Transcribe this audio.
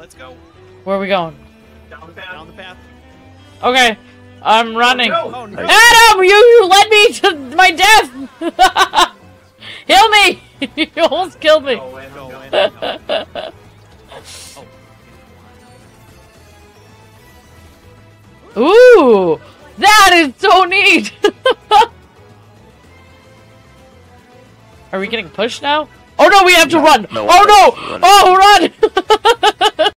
Let's go. Where are we going? Down the path. Down the path. Okay, I'm running. Oh, no. Oh no. Adam, you, you led me to my death. Heal me! you almost killed me. Go in, Go in. Oh, oh. Ooh, that is so neat. Are we getting pushed now? Oh no, we have to No, run. no, oh no! Oh, run!